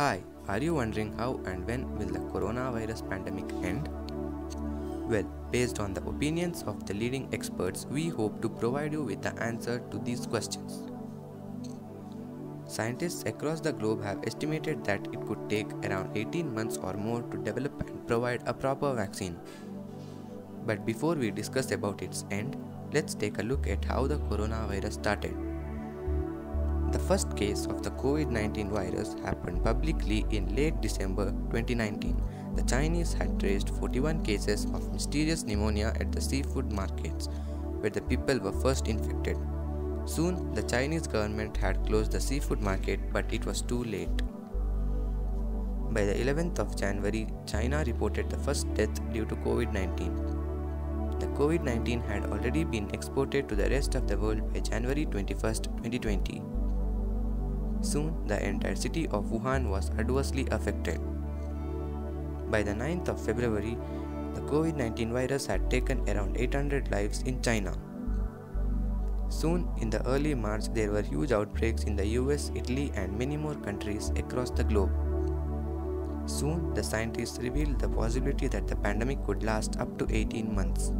Hi, are you wondering how and when will the coronavirus pandemic end? Well, based on the opinions of the leading experts, we hope to provide you with the answer to these questions. Scientists across the globe have estimated that it could take around 18 months or more to develop and provide a proper vaccine. But before we discuss about its end, let's take a look at how the coronavirus started. The first case of the COVID 19 virus happened publicly in late December 2019. The Chinese had traced 41 cases of mysterious pneumonia at the seafood markets, where the people were first infected. Soon, the Chinese government had closed the seafood market, but it was too late. By the 11th of January, China reported the first death due to COVID 19. The COVID 19 had already been exported to the rest of the world by January 21, 2020. Soon, the entire city of Wuhan was adversely affected. By the 9th of February, the COVID 19 virus had taken around 800 lives in China. Soon, in the early March, there were huge outbreaks in the US, Italy, and many more countries across the globe. Soon, the scientists revealed the possibility that the pandemic could last up to 18 months.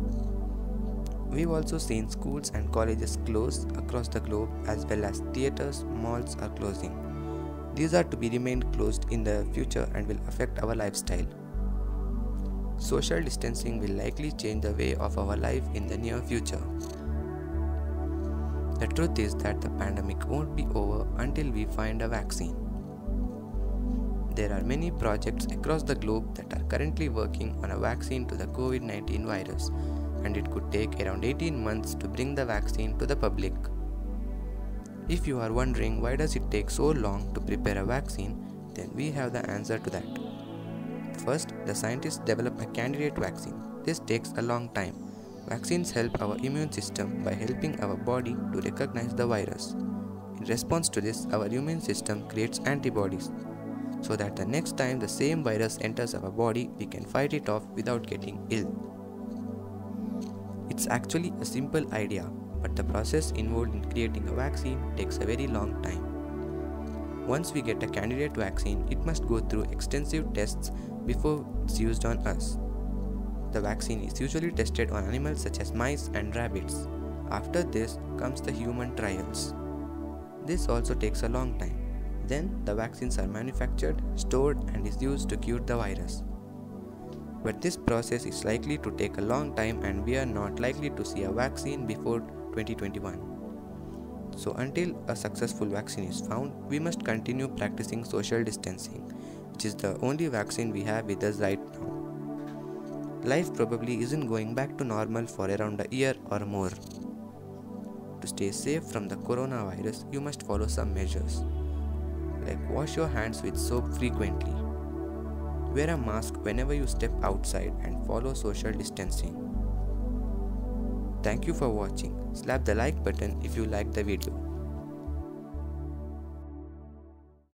We've also seen schools and colleges close across the globe as well as theaters, malls are closing. These are to be remained closed in the future and will affect our lifestyle. Social distancing will likely change the way of our life in the near future. The truth is that the pandemic won't be over until we find a vaccine. There are many projects across the globe that are currently working on a vaccine to the COVID 19 virus and it could take around 18 months to bring the vaccine to the public. If you are wondering why does it take so long to prepare a vaccine, then we have the answer to that. First, the scientists develop a candidate vaccine. This takes a long time. Vaccines help our immune system by helping our body to recognize the virus. In response to this, our immune system creates antibodies so that the next time the same virus enters our body, we can fight it off without getting ill. It's actually a simple idea, but the process involved in creating a vaccine takes a very long time. Once we get a candidate vaccine, it must go through extensive tests before it's used on us. The vaccine is usually tested on animals such as mice and rabbits. After this comes the human trials. This also takes a long time. Then the vaccines are manufactured, stored, and is used to cure the virus. But this process is likely to take a long time, and we are not likely to see a vaccine before 2021. So, until a successful vaccine is found, we must continue practicing social distancing, which is the only vaccine we have with us right now. Life probably isn't going back to normal for around a year or more. To stay safe from the coronavirus, you must follow some measures like wash your hands with soap frequently. Wear a mask whenever you step outside and follow social distancing. Thank you for watching. Slap the like button if you like the video.